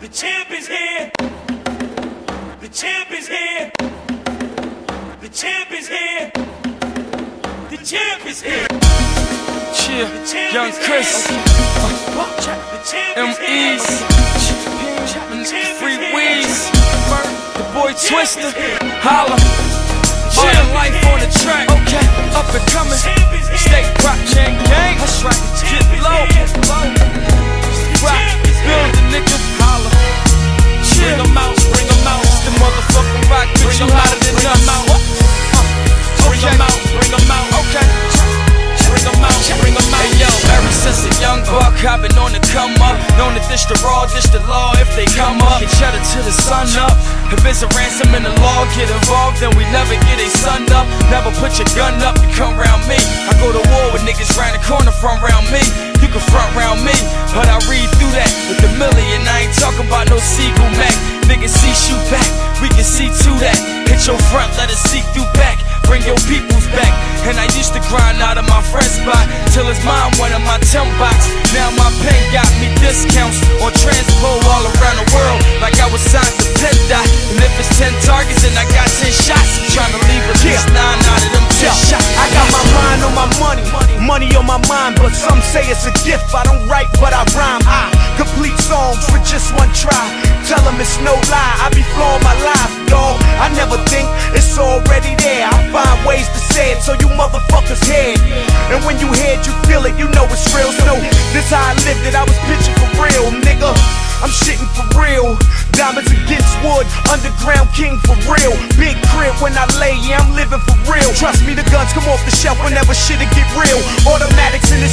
The champ is here. The champ is here. The champ is here. The champ is here. Cheer, The Young is Chris, here. The champ M is here. E's, The champ Free. Weeze, the boy Twista, holla. Chill life on the track, okay, up and coming. Dish the raw, dish the law if they come up. Get cheddar till the sun up. If it's a ransom in the law, get involved, then we never get a sun up. Never put your gun up, you come round me. I go to war with niggas round the corner from round me. You can front round me, but I read through that with a million. I ain't talking about no Seagull Mac. Niggas see shoot back, we can see to that. Hit your front, let it see through back. Bring your peoples back. And I used to grind out of my friend spot till his mom went in my temp box. Me discounts on transpo all around the world, like I was signed to Dot. And if it's 10 targets and I got 10 shots, I'm trying to leave at least nine out of them 10 Yeah, shots. I got my mind on my money, money on my mind, but some say it's a gift. I don't write, but I rhyme. I complete songs with just one try. Tell them it's no lie, I be flowing my life, dog. I never think it's already there. I find ways to say it so you motherfuckers hear. And when you hear it, you feel it, you know it's real. So this how I lived it, I was pitching for real, nigga. I'm shitting for real. Diamonds against wood, underground king for real. Big crib when I lay, yeah, I'm living for real. Trust me, the guns come off the shelf whenever shit'll get real. Automatics and extended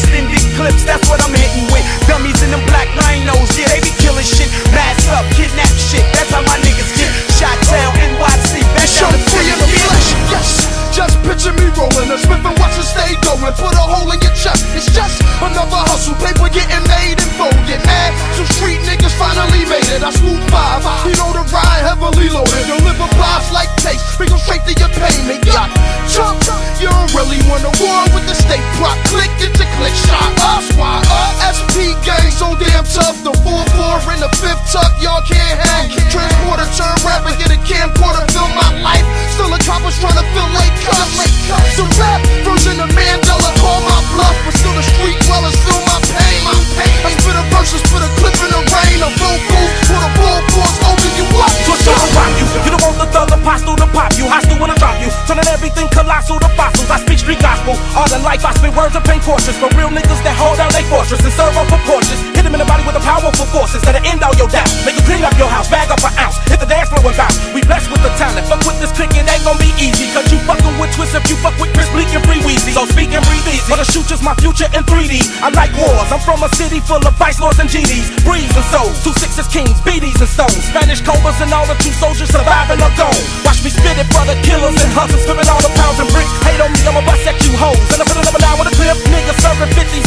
your payment. Yacht. Chump. You don't really want a war with the state prop. Click it to click. Shot us. Why up? SP gang so damn tough. The 4-4 in the fifth tuck. Y'all can't hang. Transporter turn rapper. Get a camcorder. Fill my life. Still a coppers trying to feel like cuffs. In life, I spit words of pain torches. For real niggas that hold out they fortress and serve up for porches. Hit them in the body with the powerful forces that'll end all your doubt. Make you clean up your house, bag up an ounce. Hit the dance floor and bounce. We blessed with the talent. Fuck with this click, it ain't gonna be easy. Cause you fucking with Twist if you fuck with Chris Bleek and Free Weezy. So speak and breathe easy. But shoot is my future in 3D. I like wars. I'm from a city full of vice lords and GDs. Breeze and souls. Two sixes kings, BDs and stones. Spanish cobras and all the true soldiers surviving or gone. Watch me spit it the killers and hustlers. Spitting all the pounds and bricks. Hate on me, I'ma bust at you hoes. 250